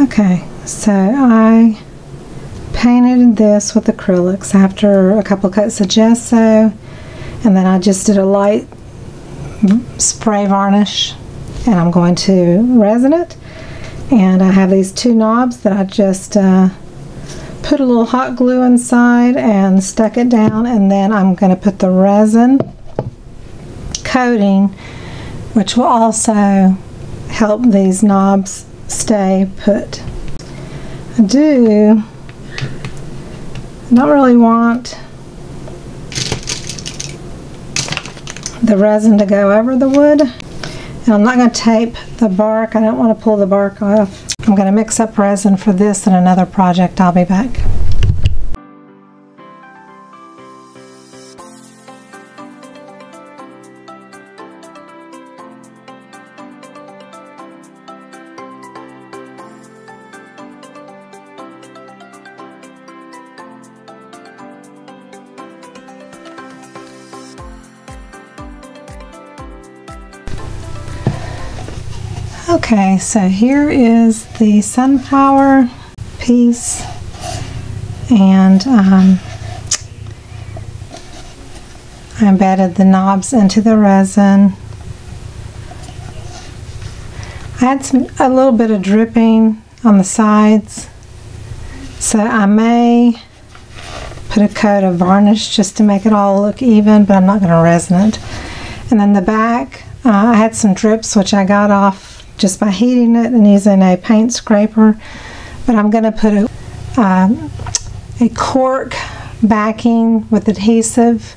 Okay, so I painted this with acrylics after a couple coats of gesso and then I just did a light spray varnish and I'm going to resin it. And I have these two knobs that I just uh, put a little hot glue inside and stuck it down and then I'm going to put the resin coating which will also help these knobs stay put. I do not really want the resin to go over the wood. And I'm not going to tape the bark. I don't want to pull the bark off. I'm going to mix up resin for this and another project. I'll be back. Okay, so here is the sunflower piece and um, I embedded the knobs into the resin. I had some, a little bit of dripping on the sides so I may put a coat of varnish just to make it all look even but I'm not going to resin it. And then the back uh, I had some drips which I got off just by heating it and using a paint scraper. But I'm going to put a, um, a cork backing with adhesive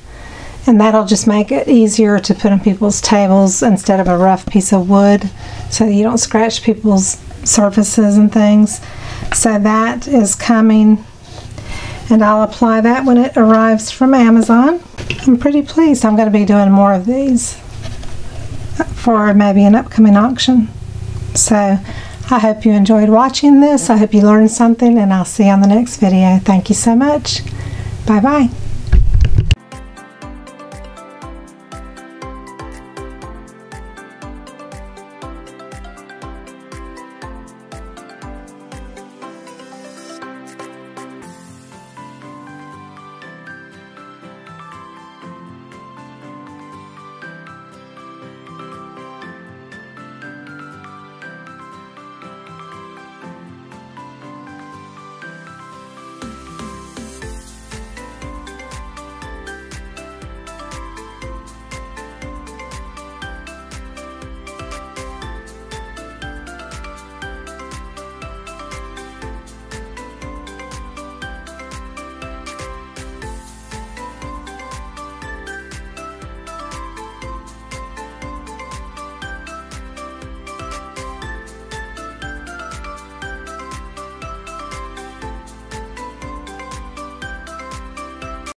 and that'll just make it easier to put on people's tables instead of a rough piece of wood so you don't scratch people's surfaces and things. So that is coming and I'll apply that when it arrives from Amazon. I'm pretty pleased. I'm going to be doing more of these for maybe an upcoming auction. So I hope you enjoyed watching this. I hope you learned something and I'll see you on the next video. Thank you so much. Bye-bye.